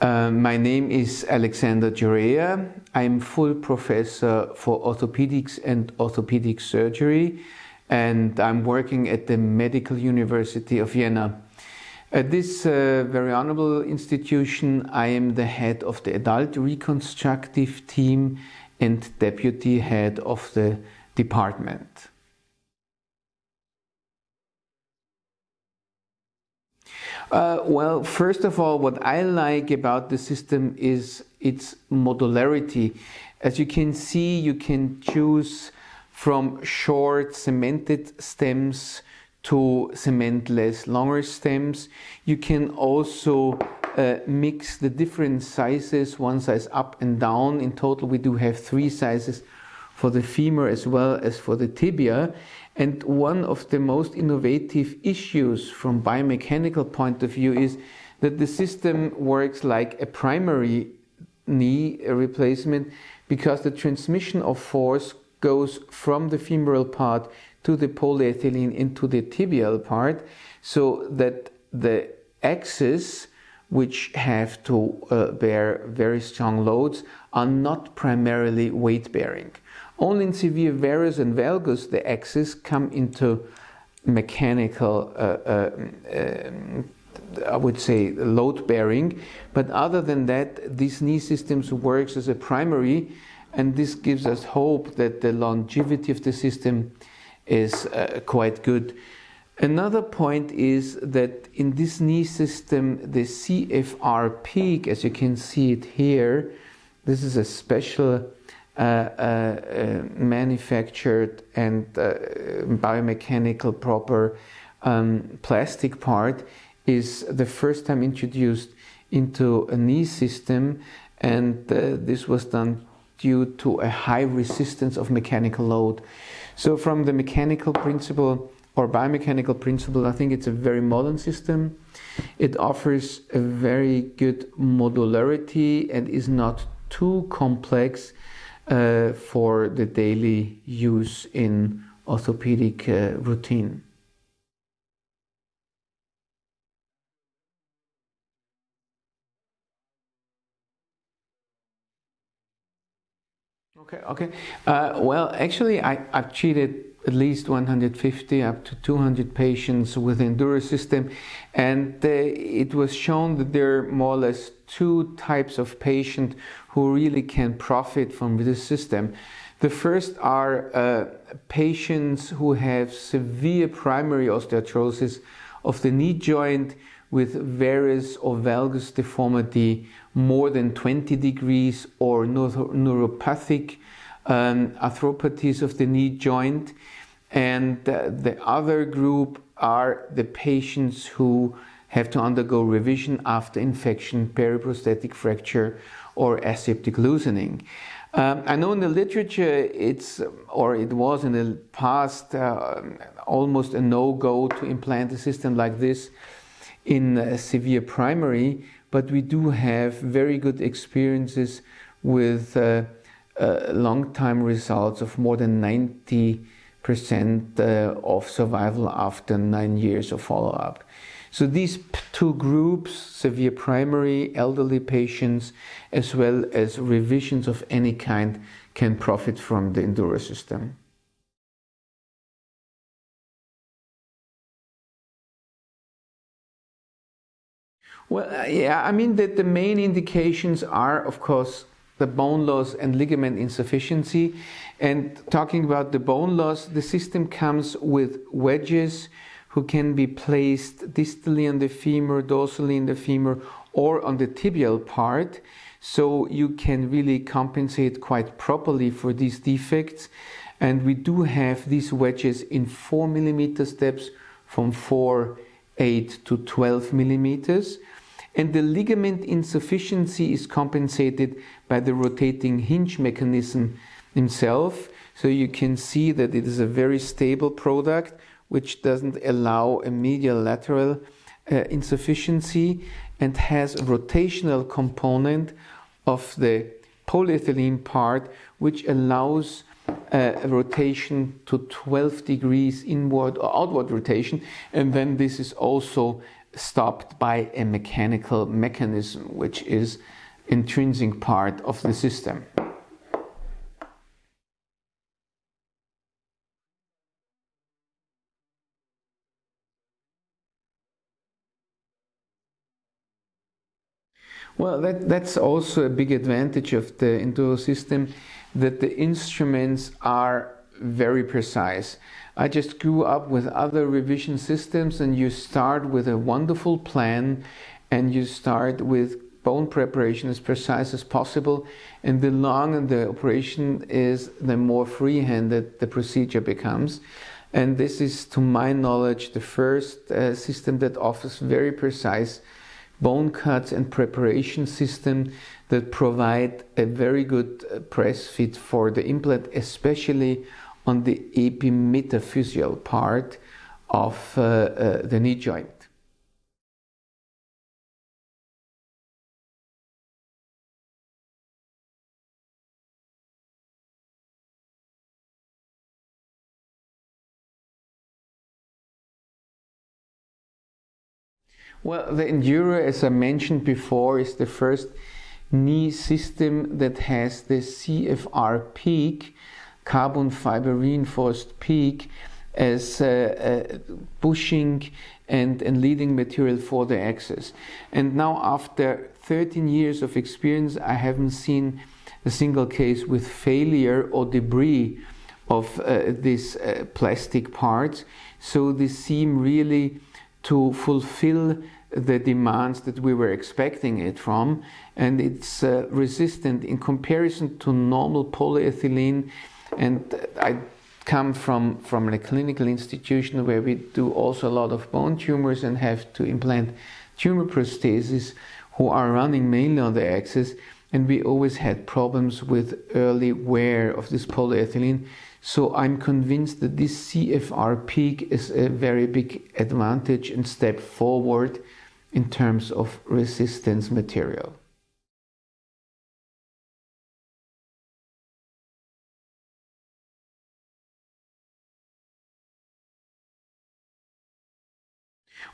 Uh, my name is Alexander Giurea. I'm full professor for orthopedics and orthopedic surgery, and I'm working at the Medical University of Vienna. At this uh, very honorable institution, I am the head of the adult reconstructive team and deputy head of the department. Uh, well, first of all, what I like about the system is its modularity. As you can see, you can choose from short cemented stems to cementless longer stems. You can also uh, mix the different sizes, one size up and down. In total, we do have three sizes for the femur as well as for the tibia. And one of the most innovative issues from biomechanical point of view is that the system works like a primary knee replacement because the transmission of force goes from the femoral part to the polyethylene into the tibial part so that the axes which have to uh, bear very strong loads are not primarily weight bearing. Only in severe varus and valgus the axes come into mechanical, uh, uh, um, I would say, load bearing. But other than that, these knee systems works as a primary, and this gives us hope that the longevity of the system is uh, quite good. Another point is that in this knee system, the CFR PEEK, as you can see it here, this is a special Uh, uh, uh, manufactured and biomechanical proper um, plastic part is the first time introduced into a knee system and this was done due to a high resistance of mechanical load. So from the mechanical principle or biomechanical principle, I think it's a very modern system. It offers a very good modularity and is not too complex uh, for the daily use in orthopedic uh, routine. Okay, okay. Uh, well, actually, I, I've treated at least 150 up to 200 patients with Enduro system, and uh, it was shown that there are more or less two types of patient who really can profit from this system. The first are uh, patients who have severe primary osteoarthrosis of the knee joint with varus or valgus deformity more than 20 degrees or neuropathic um, arthropathies of the knee joint. And uh, the other group are the patients who have to undergo revision after infection, periprosthetic fracture, or aseptic loosening. Um, I know in the literature it's, or it was in the past, uh, almost a no go to implant a system like this in uh, severe primary, but we do have very good experiences with uh, uh long time results of more than 90% uh, of survival after nine years of follow up. So these two groups, severe primary, elderly patients, as well as revisions of any kind, can profit from the Enduro system. Well, uh, yeah, I mean that the main indications are, of course, the bone loss and ligament insufficiency. And talking about the bone loss, the system comes with wedges who can be placed distally on the femur, dorsally in the femur, or on the tibial part. So you can really compensate quite properly for these defects. And we do have these wedges in 4 millimeter steps from 4, 8 to 12 millimeters. And the ligament insufficiency is compensated by the rotating hinge mechanism himself. So you can see that it is a very stable product which doesn't allow a medial lateral uh, insufficiency and has a rotational component of the polyethylene part which allows uh, a rotation to 12 degrees inward or outward rotation and then this is also stopped by a mechanical mechanism, which is intrinsic part of the system. Well, that, that's also a big advantage of the Enduro system that the instruments are very precise. I just grew up with other revision systems, and you start with a wonderful plan and you start with bone preparation as precise as possible. And the longer the operation is, the more free handed the procedure becomes. And this is, to my knowledge, the first uh, system that offers very precise bone cuts and preparation system that provide a very good uh, press fit for the implant, especially on the epimetaphyseal part of uh, uh, the knee joint. Well, the Enduro, as I mentioned before, is the first knee system that has the CFR PEEK, carbon fiber reinforced PEEK as a, a bushing and, and leading material for the axis. And now, after 13 years of experience, I haven't seen a single case with failure or debris of uh, uh, plastic parts. So, they seem really to fulfill the demands that we were expecting it from, and it's uh, resistant in comparison to normal polyethylene. And I come from, from a clinical institution where we do also a lot of bone tumors and have to implant tumor prostheses who are running mainly on the axis, and we always had problems with early wear of this polyethylene. So I'm convinced that this CFR PEEK is a very big advantage and step forward in terms of resistance material.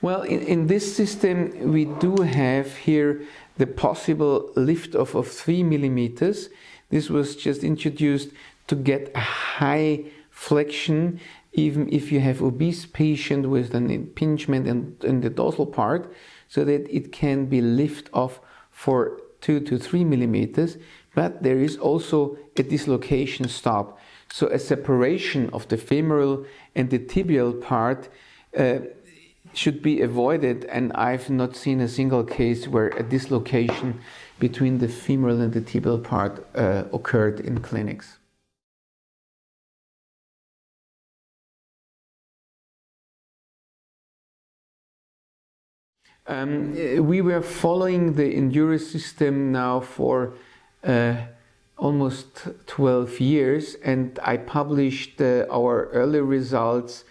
Well, in, in, this system, we do have here the possible lift off of 3 millimeters. This was just introduced to get a high flexion, even if you have obese patient with an impingement in, in the dorsal part, so that it can be lift off for 2 to 3 millimeters. But there is also a dislocation stop. So a separation of the femoral and the tibial part uh, should be avoided, and I've not seen a single case where a dislocation between the femoral and the tibial part uh, occurred in clinics. Um, we were following the Enduro system now for uh, almost 12 years, and I published uh, our early results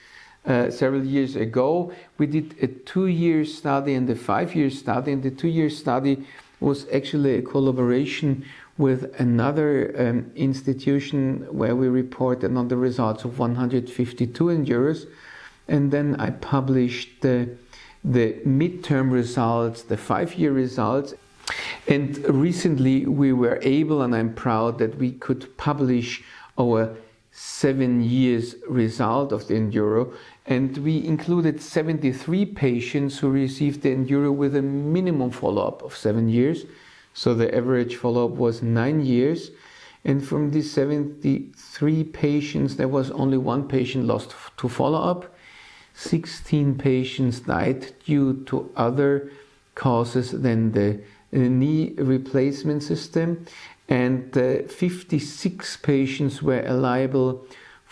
uh, several years ago. We did a two year study and a five year study, and the two year study was actually a collaboration with another um, institution where we reported on the results of 152 Enduros. And then I published the the midterm results, the five year results. And recently we were able, and I'm proud that we could publish our seven years result of the Enduro. And we included 73 patients who received the Enduro with a minimum follow up of seven years. So the average follow up was nine years. And from these 73 patients, there was only one patient lost to follow up. 16 patients died due to other causes than the knee replacement system, and uh, 56 patients were liable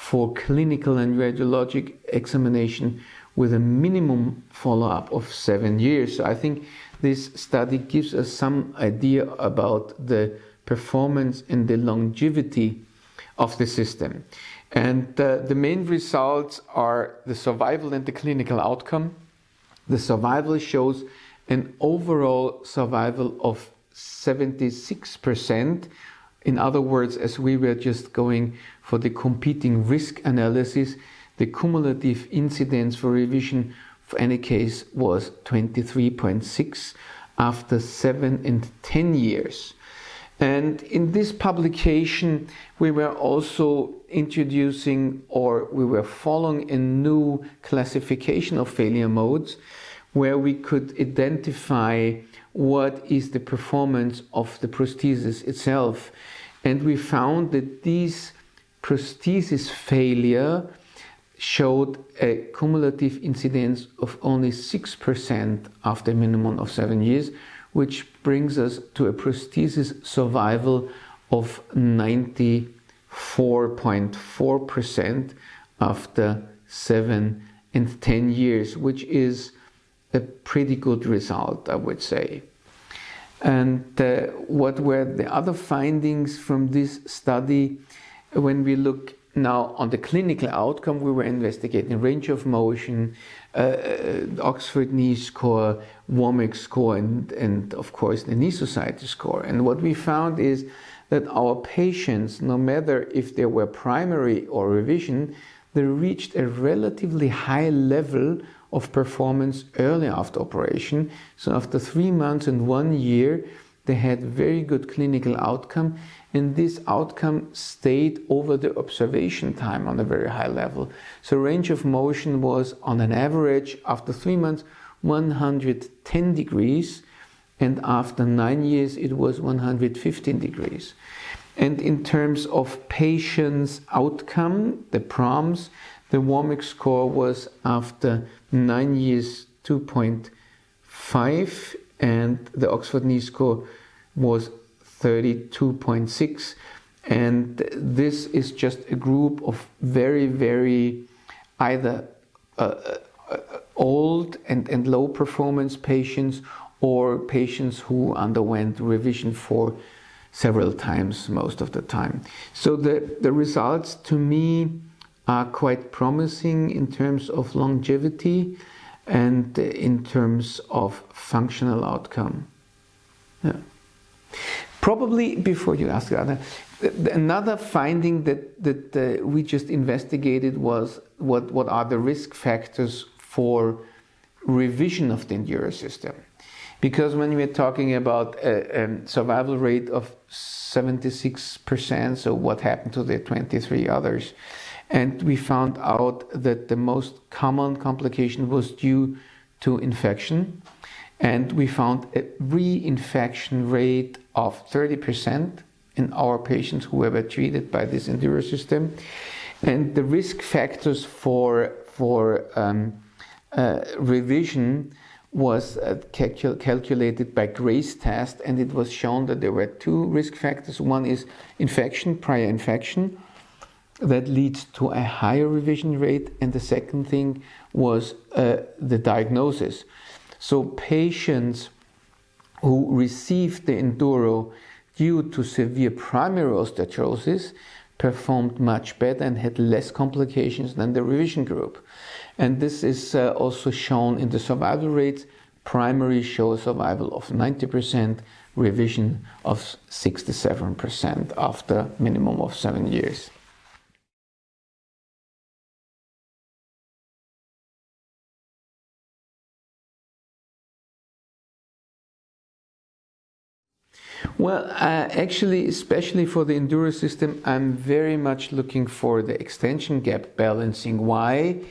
for clinical and radiologic examination with a minimum follow up of seven years. So I think this study gives us some idea about the performance and the longevity of the system. And uh, the main results are the survival and the clinical outcome. The survival shows an overall survival of 76%. In other words, as we were just going for the competing risk analysis, the cumulative incidence for revision for any case was 23.6 after 7 and 10 years. And in this publication, we were also introducing or we were following a new classification of failure modes where we could identify what is the performance of the prosthesis itself. And we found that these prosthesis failure showed a cumulative incidence of only 6% after a minimum of seven years, which brings us to a prosthesis survival of 94.4% after seven and 10 years, which is a pretty good result, I would say. And uh, what were the other findings from this study? When we look now on the clinical outcome, we were investigating range of motion, uh, uh Oxford knee score, WOMAC score, and, and of course the knee society score. And what we found is that our patients, no matter if they were primary or revision, they reached a relatively high level of performance early after operation. So after three months and one year, they had very good clinical outcome, and this outcome stayed over the observation time on a very high level. So range of motion was on an average after three months 110 degrees, and after nine years it was 115 degrees. And in terms of patients' outcome, the PROMS, the WOMAC score was after nine years 2.5 and the Oxford knee score was 32.6 and this is just a group of very very either uh, uh, old and, and low performance patients or patients who underwent revision for several times most of the time. So the, the results to me are quite promising in terms of longevity and in terms of functional outcome. Yeah. Probably before you ask that, another finding that that uh, we just investigated was what what are the risk factors for revision of the enduro system, because when we're talking about a, a survival rate of 76%, so what happened to the 23 others? And we found out that the most common complication was due to infection. And we found a reinfection rate of 30% in our patients who were treated by this Enduro system. And the risk factors for, for um, uh, revision was uh, calcul calculated by Gray's test, and it was shown that there were two risk factors. One is infection, prior infection, that leads to a higher revision rate. And the second thing was uh, the diagnosis. So patients who received the Enduro due to severe primary osteoarthritis performed much better and had less complications than the revision group. And this is uh, also shown in the survival rates. Primary shows survival of 90%, revision of 67% after minimum of seven years. Well, uh, actually, especially for the Enduro system, I'm very much looking for the extension gap balancing. Why?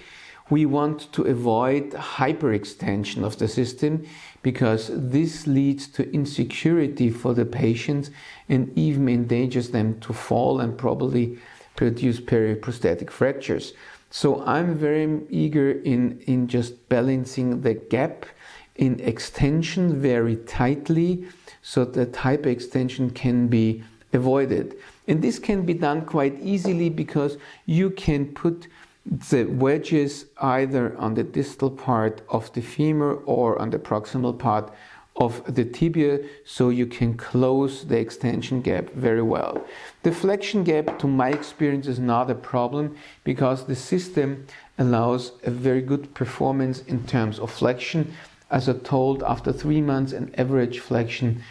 We want to avoid hyperextension of the system because this leads to insecurity for the patients and even endangers them to fall and probably produce periprosthetic fractures. So I'm very eager in, in just balancing the gap in extension very tightly so that hyperextension can be avoided. And this can be done quite easily because you can put the wedges either on the distal part of the femur or on the proximal part of the tibia so you can close the extension gap very well. The flexion gap, to my experience, is not a problem because the system allows a very good performance in terms of flexion as I told, after three months, an average flexion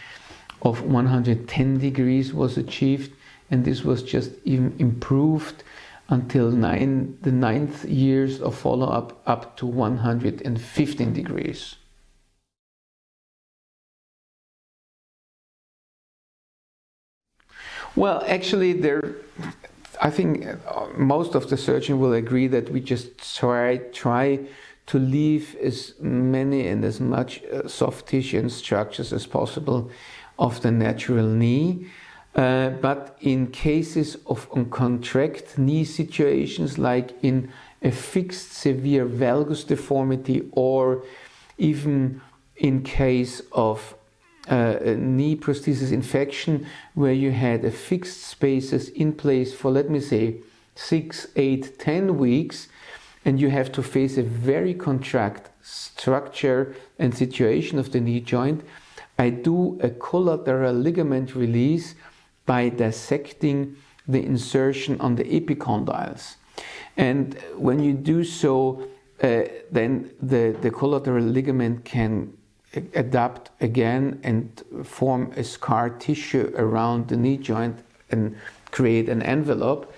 of 110 degrees was achieved, and this was just even improved until nine, the ninth years of follow up up to 115 degrees. Well, actually, there, I think uh, most of the surgeon will agree that we just try try to leave as many and as much uh, soft tissue and structures as possible of the natural knee. Uh, but in cases of contract knee situations, like in a fixed severe valgus deformity, or even in case of uh, knee prosthesis infection where you had a fixed spaces in place for let me say six, eight, ten weeks, and you have to face a very contract structure and situation of the knee joint. I do a collateral ligament release by dissecting the insertion on the epicondyles. And when you do so, uh, then the, the collateral ligament can adapt again and form a scar tissue around the knee joint and create an envelope.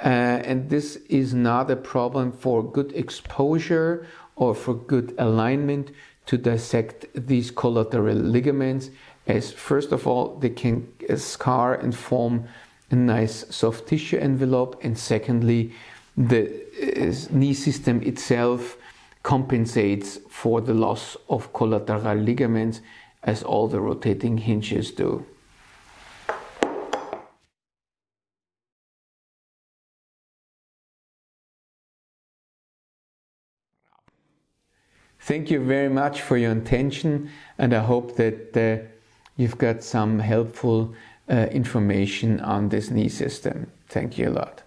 Uh, and this is not a problem for good exposure or for good alignment to dissect these collateral ligaments, as first of all, they can scar and form a nice soft tissue envelope, and secondly, the knee system itself compensates for the loss of collateral ligaments as all the rotating hinges do. Thank you very much for your attention, and I hope that uh, you've got some helpful uh, information on this knee system. Thank you a lot.